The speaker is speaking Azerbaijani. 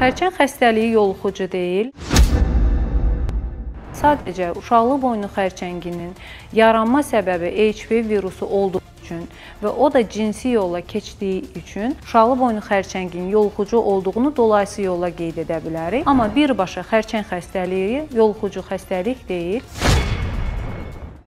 Xərçəng xəstəliyi yoluxucu deyil. Sadəcə uşaqlıq boynu xərçənginin yaranma səbəbi HPV virusu olduğu üçün və o da cinsi yolla keçdiyi üçün uşaqlıq boynu xərçənginin yoluxucu olduğunu dolayısi yolla qeyd edə bilərik. Amma birbaşa xərçəng xəstəliyi yoluxucu xəstəlik deyil.